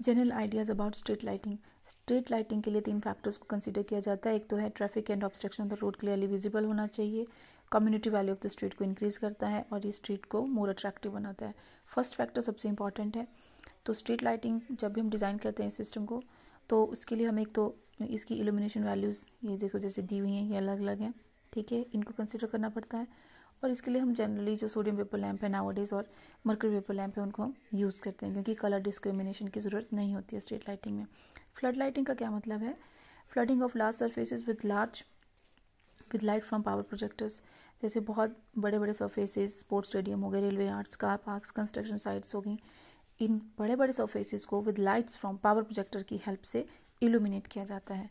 General ideas about street lighting street lighting के लिए तीन फैक्टर्स को कंसिडर किया जाता है। एक तो है traffic and obstruction of the road clearly visible होना चाहिए। Community value of the street को इंक्रीज करता है और ये स्ट्रीट को मोर अट्रैक्टिव बनाता है। फ़र्स्ट फैक्टर सबसे इंपॉर्टेंट है। तो स्ट्रीट लाइटिंग जब भी हम डिज़ाइन करते हैं सिस्टम को तो उसके लिए हम एक तो इसकी इल्यूमिनेशन वैल्यूज़ ये देखो जैसे दी हुई हैं, ये अलग अलग हैं, ठीक है? इनको कंसिडर करना पड़ता है। और इसके लिए हम जनरली जो सोडियम वेपर लैंप है नावडेज और मर्करी वेपर लैंप है, उनको हम यूज़ करते हैं, क्योंकि कलर डिस्क्रिमिनेशन की ज़रूरत नहीं होती है स्ट्रीट लाइटिंग में। फ्लड लाइटिंग का क्या मतलब है? Flooding of large surfaces with large with light from power projectors जैसे बहुत बड़े बड़े सरफेसेस स्पोर्ट्स स्टेडियम हो गए railway yards car parks construction sites हो गई, इन बड़े बड़े सरफेसेस को with lights from power projector की हेल्प से इल्यूमिनेट किया जाता है।